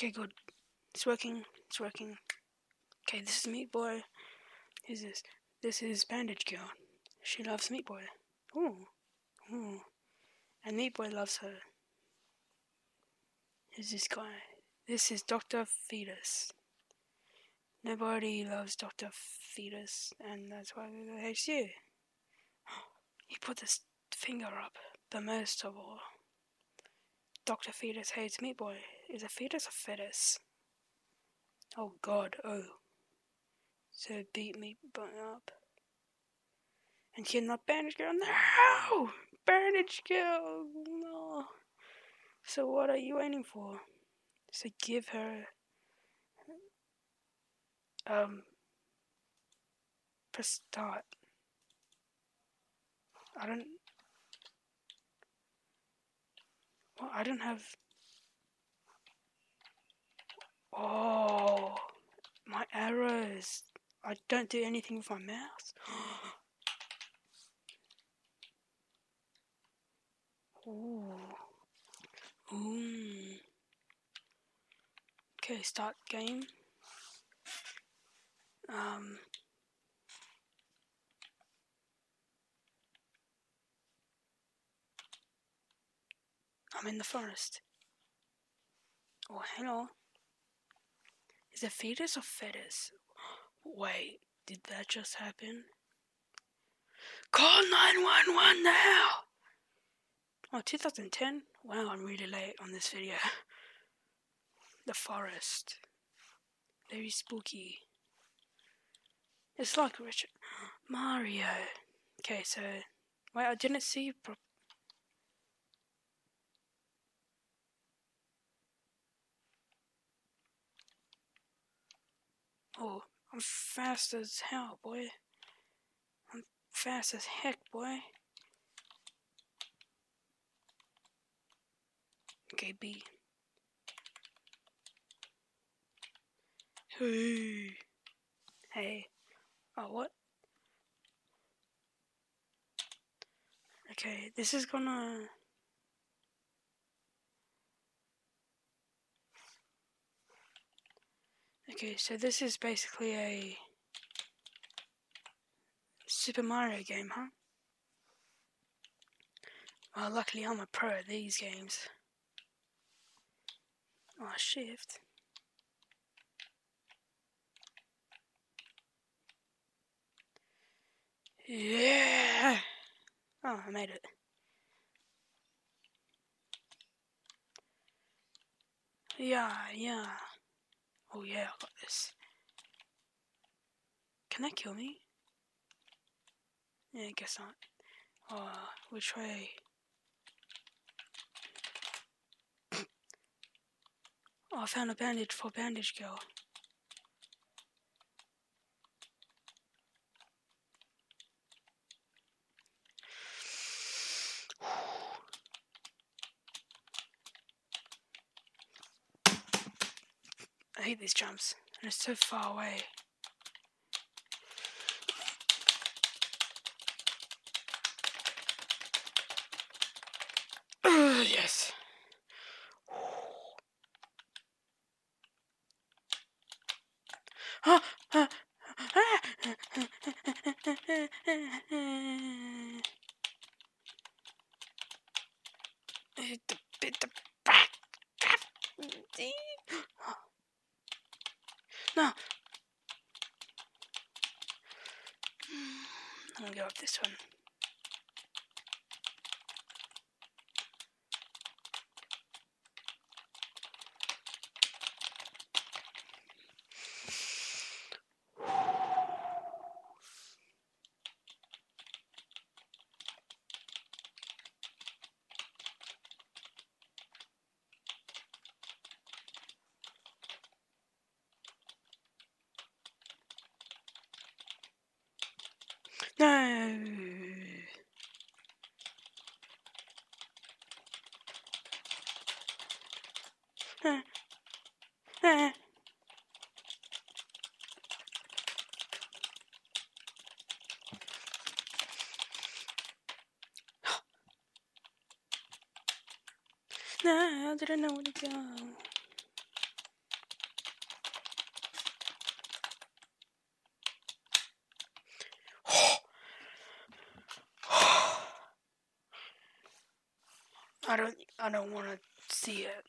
Okay, good. It's working. It's working. Okay, this is Meat Boy. Who's this? This is Bandage Girl. She loves Meat Boy. Ooh. Ooh. And Meat Boy loves her. Who's this guy? This is Dr. Fetus. Nobody loves Dr. Fetus, and that's why they hate you. He put his finger up, the most of all. Dr. Fetus hates Meat Boy. Is a fetus a fetus? Oh god, oh. So beat Meat Boy up. And kidnap Bandage Girl? No! Bandage Girl! No. So what are you waiting for? So give her um press start. I don't well, I don't have Oh my arrows. I don't do anything with my mouse. Ooh. Ooh. Okay, start game. Um. I'm in the forest. Oh, hello. Is it fetus or fetus? Wait, did that just happen? Call 911 now! Oh, 2010? Wow, I'm really late on this video. The forest. Very spooky. It's like Richard. Mario. Okay, so. Wait, I didn't see you pro- Oh, I'm fast as hell, boy. I'm fast as heck, boy. Okay, B. Hey. Hey. Oh, what? Okay, this is gonna... Okay, so this is basically a Super Mario game, huh? Well, luckily I'm a pro at these games. Oh, shift. Yeah! Oh, I made it. Yeah, yeah. Oh yeah, I got this. Can that kill me? Yeah, I guess not. Uh, which way? Oh, I found a bandage for Bandage Girl. I hate these jumps, and it's so far away. Yes. Ah, ah, ah. Hit the bit the back. No. Hmm, I'm gonna go up this one. that. Now, did I know where to go? I don't I don't want to see it.